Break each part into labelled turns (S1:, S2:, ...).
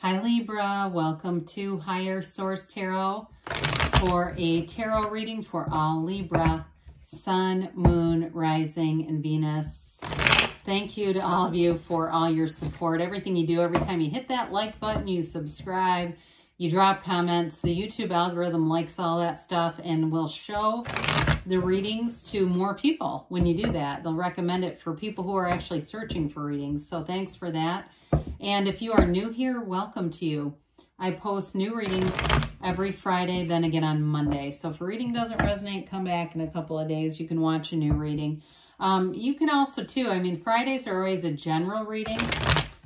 S1: Hi Libra, welcome to Higher Source Tarot for a tarot reading for all Libra, Sun, Moon, Rising, and Venus. Thank you to all of you for all your support. Everything you do, every time you hit that like button, you subscribe, you drop comments. The YouTube algorithm likes all that stuff and will show the readings to more people when you do that. They'll recommend it for people who are actually searching for readings. So thanks for that. And if you are new here, welcome to you. I post new readings every Friday, then again on Monday. So if a reading doesn't resonate, come back in a couple of days. You can watch a new reading. Um, you can also, too, I mean, Fridays are always a general reading.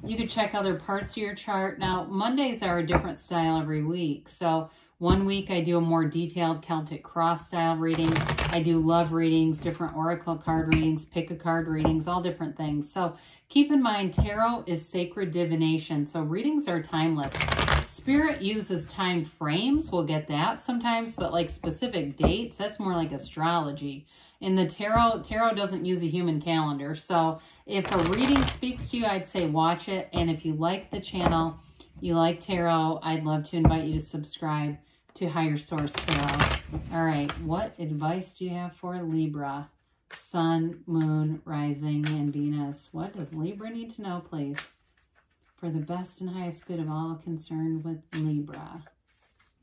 S1: You could check other parts of your chart. Now, Mondays are a different style every week. So one week I do a more detailed Celtic cross style reading. I do love readings, different oracle card readings, pick a card readings, all different things. So keep in mind, tarot is sacred divination. So readings are timeless. Spirit uses time frames. We'll get that sometimes, but like specific dates, that's more like astrology. In the tarot, tarot doesn't use a human calendar. So if a reading speaks to you, I'd say watch it. And if you like the channel, you like tarot, I'd love to invite you to subscribe to Higher Source Tarot. All right, what advice do you have for Libra? Sun, Moon, Rising, and Venus. What does Libra need to know, please? For the best and highest good of all concerned with Libra.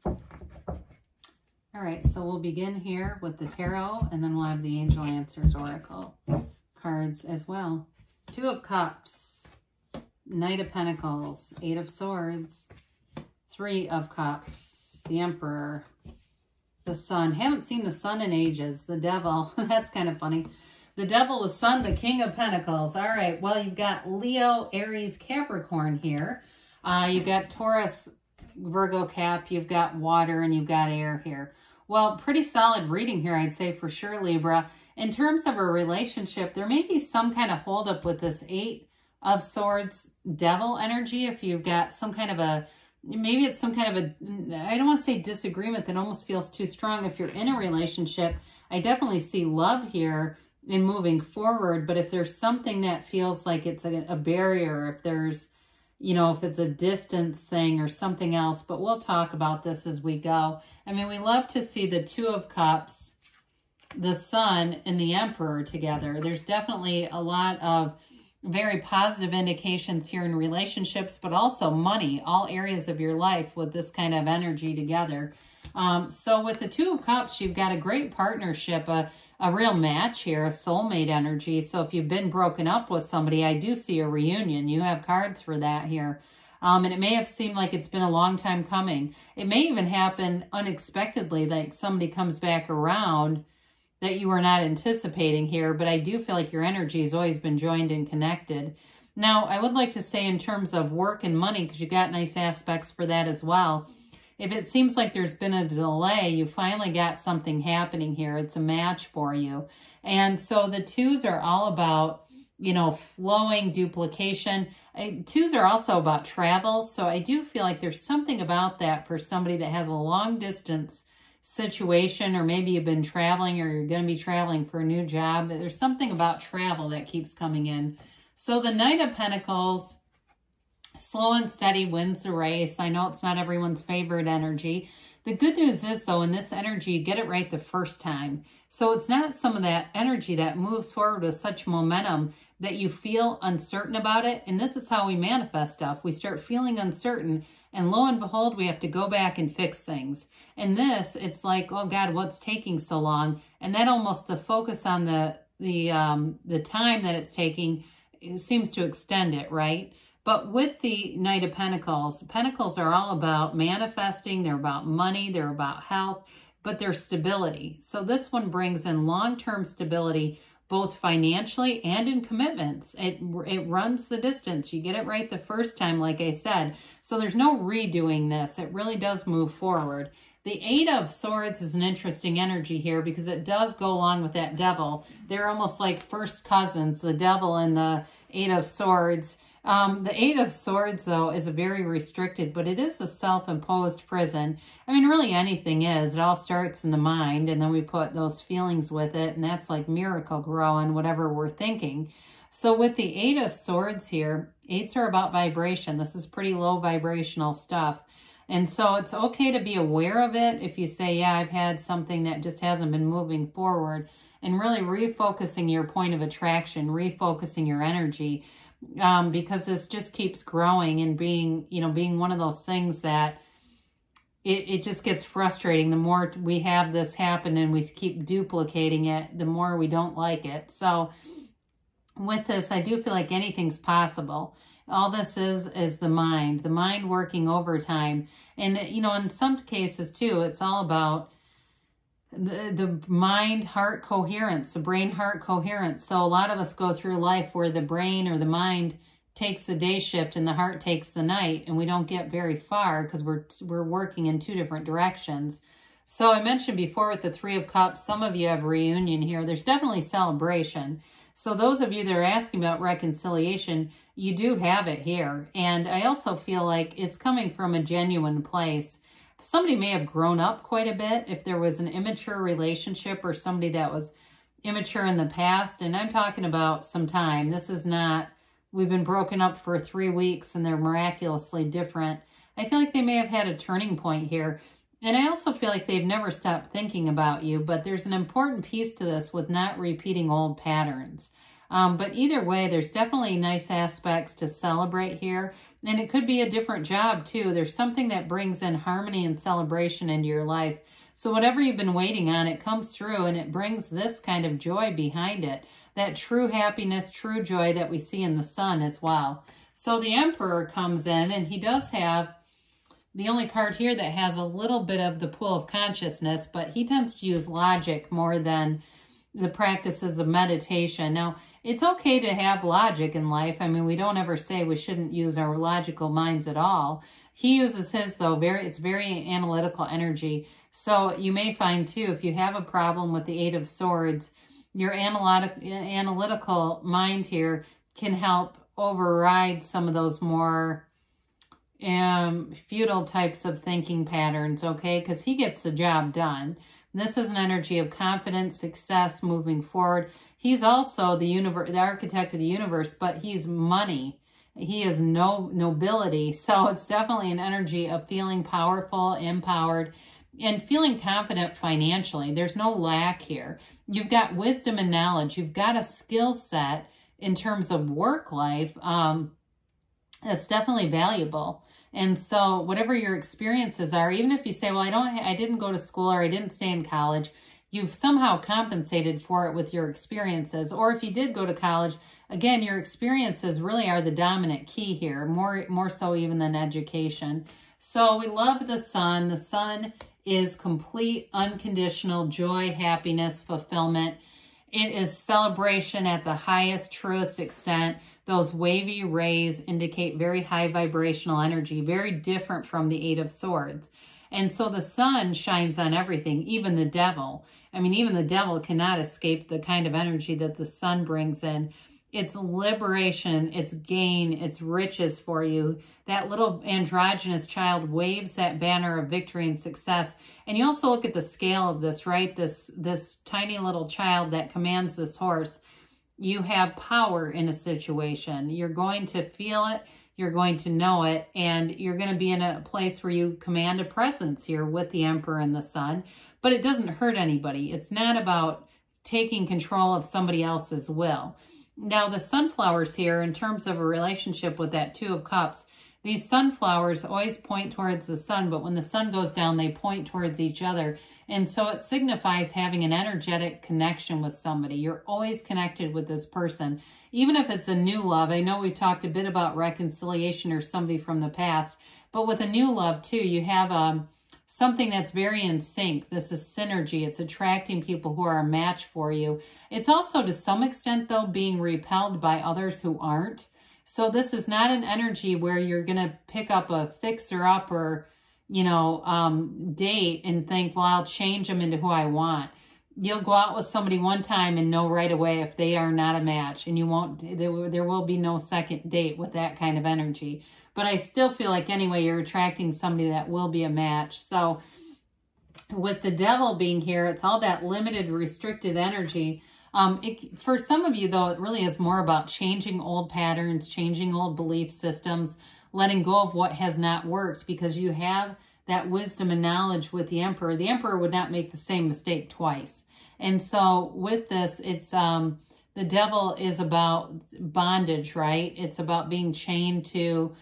S1: All right, so we'll begin here with the tarot, and then we'll have the Angel Answers Oracle cards as well. Two of Cups, Knight of Pentacles, Eight of Swords, Three of Cups, the Emperor, the Sun. Haven't seen the Sun in ages. The Devil, that's kind of funny. The Devil, the Sun, the King of Pentacles. All right, well, you've got Leo, Aries, Capricorn here. Uh, you've got Taurus, Virgo Cap, you've got water, and you've got air here. Well, pretty solid reading here, I'd say for sure, Libra. In terms of a relationship, there may be some kind of holdup with this Eight of Swords devil energy. If you've got some kind of a, maybe it's some kind of a, I don't want to say disagreement that almost feels too strong. If you're in a relationship, I definitely see love here in moving forward. But if there's something that feels like it's a, a barrier, if there's, you know, if it's a distance thing or something else, but we'll talk about this as we go. I mean, we love to see the Two of Cups, the Sun, and the Emperor together. There's definitely a lot of very positive indications here in relationships, but also money, all areas of your life with this kind of energy together. Um, so with the Two of Cups, you've got a great partnership, a, a real match here, a soulmate energy. So if you've been broken up with somebody, I do see a reunion. You have cards for that here. Um, and it may have seemed like it's been a long time coming. It may even happen unexpectedly, like somebody comes back around that you were not anticipating here. But I do feel like your energy has always been joined and connected. Now, I would like to say in terms of work and money, because you've got nice aspects for that as well, if it seems like there's been a delay, you finally got something happening here. It's a match for you. And so the twos are all about, you know, flowing duplication. Twos are also about travel. So I do feel like there's something about that for somebody that has a long distance situation, or maybe you've been traveling or you're going to be traveling for a new job. There's something about travel that keeps coming in. So the Knight of Pentacles Slow and steady wins the race. I know it's not everyone's favorite energy. The good news is, though, in this energy, you get it right the first time. So it's not some of that energy that moves forward with such momentum that you feel uncertain about it. And this is how we manifest stuff. We start feeling uncertain, and lo and behold, we have to go back and fix things. And this, it's like, oh God, what's taking so long? And then almost the focus on the the um, the time that it's taking seems to extend it, right? But with the Knight of Pentacles, Pentacles are all about manifesting, they're about money, they're about health, but they're stability. So this one brings in long-term stability, both financially and in commitments. It, it runs the distance. You get it right the first time, like I said. So there's no redoing this. It really does move forward. The Eight of Swords is an interesting energy here because it does go along with that Devil. They're almost like first cousins, the Devil and the Eight of Swords. Um, the Eight of Swords, though, is a very restricted, but it is a self-imposed prison. I mean, really anything is. It all starts in the mind, and then we put those feelings with it, and that's like miracle growing, whatever we're thinking. So with the Eight of Swords here, eights are about vibration. This is pretty low vibrational stuff. And so it's okay to be aware of it if you say, yeah, I've had something that just hasn't been moving forward and really refocusing your point of attraction, refocusing your energy um, because this just keeps growing and being, you know, being one of those things that it, it just gets frustrating. The more we have this happen and we keep duplicating it, the more we don't like it. So with this, I do feel like anything's possible. All this is, is the mind, the mind working overtime. And, you know, in some cases too, it's all about the, the mind-heart coherence, the brain-heart coherence. So a lot of us go through life where the brain or the mind takes the day shift and the heart takes the night, and we don't get very far because we're, we're working in two different directions. So I mentioned before with the Three of Cups, some of you have reunion here. There's definitely celebration. So those of you that are asking about reconciliation, you do have it here. And I also feel like it's coming from a genuine place. Somebody may have grown up quite a bit if there was an immature relationship or somebody that was immature in the past. And I'm talking about some time. This is not, we've been broken up for three weeks and they're miraculously different. I feel like they may have had a turning point here. And I also feel like they've never stopped thinking about you, but there's an important piece to this with not repeating old patterns. Um, but either way, there's definitely nice aspects to celebrate here. And it could be a different job too. There's something that brings in harmony and celebration into your life. So whatever you've been waiting on, it comes through and it brings this kind of joy behind it. That true happiness, true joy that we see in the sun as well. So the Emperor comes in and he does have the only card here that has a little bit of the pool of consciousness, but he tends to use logic more than the practices of meditation. Now, it's okay to have logic in life. I mean, we don't ever say we shouldn't use our logical minds at all. He uses his, though, very it's very analytical energy. So you may find, too, if you have a problem with the Eight of Swords, your analytic, analytical mind here can help override some of those more um, futile types of thinking patterns, okay? Because he gets the job done. This is an energy of confidence, success, moving forward. He's also the universe, the architect of the universe, but he's money. He is no nobility. So it's definitely an energy of feeling powerful, empowered, and feeling confident financially. There's no lack here. You've got wisdom and knowledge. You've got a skill set in terms of work life um, that's definitely valuable. And so whatever your experiences are, even if you say, well, I don't, I didn't go to school or I didn't stay in college, you've somehow compensated for it with your experiences. Or if you did go to college, again, your experiences really are the dominant key here, more, more so even than education. So we love the sun. The sun is complete, unconditional joy, happiness, fulfillment. It is celebration at the highest, truest extent. Those wavy rays indicate very high vibrational energy, very different from the Eight of Swords. And so the sun shines on everything, even the devil. I mean, even the devil cannot escape the kind of energy that the sun brings in. It's liberation, it's gain, it's riches for you. That little androgynous child waves that banner of victory and success. And you also look at the scale of this, right? This, this tiny little child that commands this horse you have power in a situation. You're going to feel it, you're going to know it, and you're going to be in a place where you command a presence here with the Emperor and the Sun. But it doesn't hurt anybody. It's not about taking control of somebody else's will. Now, the sunflowers here, in terms of a relationship with that Two of Cups, these sunflowers always point towards the sun, but when the sun goes down, they point towards each other. And so it signifies having an energetic connection with somebody. You're always connected with this person. Even if it's a new love, I know we've talked a bit about reconciliation or somebody from the past, but with a new love too, you have um, something that's very in sync. This is synergy. It's attracting people who are a match for you. It's also to some extent though being repelled by others who aren't. So this is not an energy where you're going to pick up a fixer-upper, you know, um, date and think, well, I'll change them into who I want. You'll go out with somebody one time and know right away if they are not a match. And you won't, there, there will be no second date with that kind of energy. But I still feel like anyway, you're attracting somebody that will be a match. So with the devil being here, it's all that limited, restricted energy Um, it, for some of you, though, it really is more about changing old patterns, changing old belief systems, letting go of what has not worked because you have that wisdom and knowledge with the emperor. The emperor would not make the same mistake twice. And so with this, it's um, the devil is about bondage, right? It's about being chained to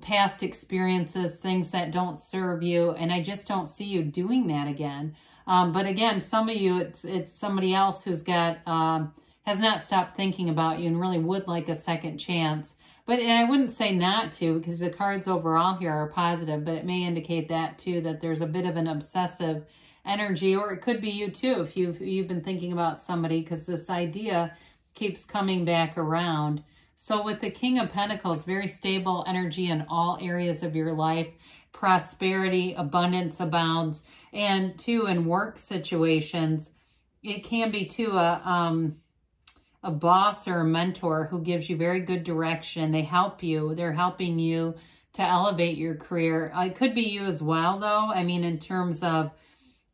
S1: past experiences, things that don't serve you. And I just don't see you doing that again. Um, but again, some of you, it's it's somebody else who's got um, has not stopped thinking about you and really would like a second chance. But I wouldn't say not to because the cards overall here are positive, but it may indicate that too, that there's a bit of an obsessive energy, or it could be you too if you've, you've been thinking about somebody because this idea keeps coming back around. So with the King of Pentacles, very stable energy in all areas of your life, prosperity, abundance abounds, and too in work situations, it can be too a, um, a boss or a mentor who gives you very good direction. They help you. They're helping you to elevate your career. It could be you as well, though. I mean, in terms of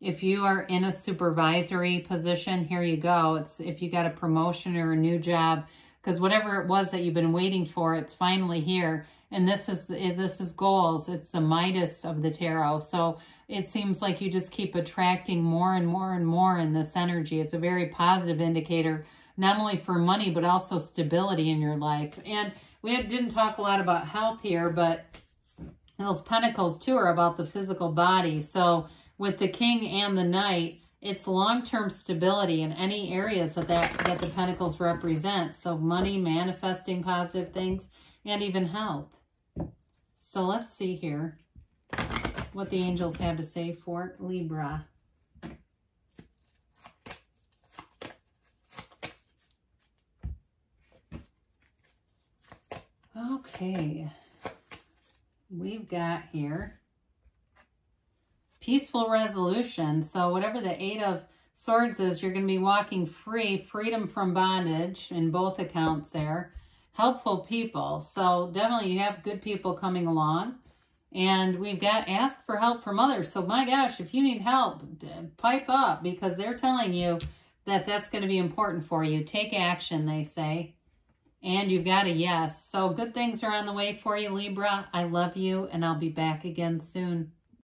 S1: if you are in a supervisory position, here you go. It's if you got a promotion or a new job, because whatever it was that you've been waiting for, it's finally here. And this is the, this is goals. It's the Midas of the tarot. So it seems like you just keep attracting more and more and more in this energy. It's a very positive indicator, not only for money, but also stability in your life. And we didn't talk a lot about health here, but those pentacles too are about the physical body. So with the king and the knight, it's long-term stability in any areas that, that, that the pentacles represent. So money, manifesting positive things, and even health. So let's see here what the angels have to say for Libra. Okay, we've got here peaceful resolution. So whatever the Eight of Swords is, you're going to be walking free, freedom from bondage in both accounts there. Helpful people. So definitely you have good people coming along. And we've got ask for help from others. So my gosh, if you need help, pipe up because they're telling you that that's going to be important for you. Take action, they say. And you've got a yes. So good things are on the way for you, Libra. I love you, and I'll be back again soon.